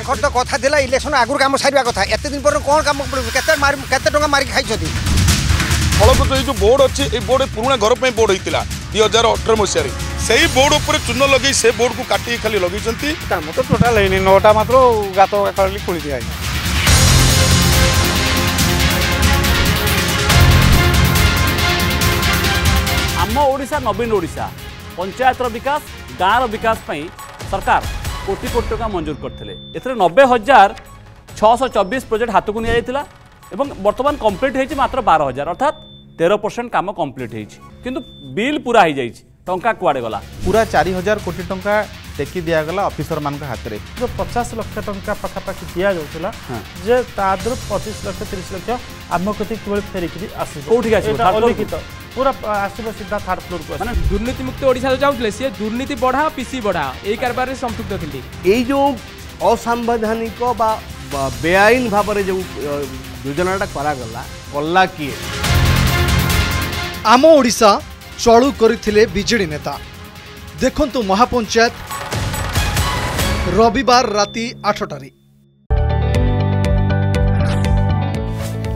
ତାଙ୍କର ତ କଥା ଥିଲା ଇଲେକ୍ସନ୍ ଆଗରୁ କାମ ସାରିବା କଥା ଏତେ ଦିନ ପରେ କ'ଣ କାମ କେତେ କେତେ ଟଙ୍କା ମାରିକି ଖାଇଛନ୍ତି ଫଳପ୍ରଦ ଏଇ ଯେଉଁ ବୋର୍ଡ଼ ଅଛି ଏଇ ବୋର୍ଡ଼ ପୁରୁଣା ଘର ପାଇଁ ବୋର୍ଡ଼ ହେଇଥିଲା ଦୁଇ ହଜାର ଅଠର ମସିହାରେ ସେଇ ବୋର୍ଡ଼ ଉପରେ ଚୂନ ଲଗେଇ ସେ ବୋର୍ଡ଼କୁ କାଟିକି ଖାଲି ଲଗେଇଛନ୍ତି କାମ ତ ଟୋଟାଲ ହେଇନି ନଅଟା ମାତ୍ର ଗାତ ଖାଲି ଖୋଳି ଦିଆ ହେଇଛି ଆମ ଓଡ଼ିଶା ନବୀନ ଓଡ଼ିଶା ପଞ୍ଚାୟତର ବିକାଶ ଗାଁର ବିକାଶ ପାଇଁ ସରକାର কোটি কোটি টাকা মঞ্জুর করলে এর নবে হাজার ছশো চব্বিশ প্রোজেক্ট হাতক নিয়ে এবং বর্তমান কমপ্লিট হয়েছে মাত্র বার হাজার অর্থাৎ তের পরসেন্ট কাম কমপ্লিট হয়েছে কিন্তু বিল পুরা হয়ে যাই টঙ্কা কুয়াড়ে গলা পুরা চারি হাজার কোটি টঙ্কা টেকি দিয়াগলা অফিসর মান হাতে পচাশ লক্ষ টঙ্কা পাখাপাখি দিয়া যাচ্ছিল হ্যাঁ। যে তা পঁচিশ লক্ষ তিরিশ লক্ষ আমি কিভাবে ফেরিকি আসবে কোথায় আসবে ପୁରା ଆସିବ ସିଧା ଥାର୍ଡ ଫ୍ଲୋରକୁ ମାନେ ଦୁର୍ନୀତିମୁକ୍ତ ଓଡ଼ିଶା ଯେଉଁ ଚାହୁଁଥିଲେ ସିଏ ଦୁର୍ନୀତି ବଢ଼ା ପିସି ବଢ଼ା ଏଇ କାରବାରରେ ସମ୍ପୃକ୍ତ ଥିଲେ ଏଇ ଯେଉଁ ଅସାମ୍ବିଧାନିକ ବା ବେଆଇନ ଭାବରେ ଯେଉଁ ଯୋଜନାଟା କରାଗଲା କଲା କିଏ ଆମ ଓଡ଼ିଶା ଚଳୁ କରିଥିଲେ ବିଜେଡି ନେତା ଦେଖନ୍ତୁ ମହାପଞ୍ଚାୟତ ରବିବାର ରାତି ଆଠଟାରେ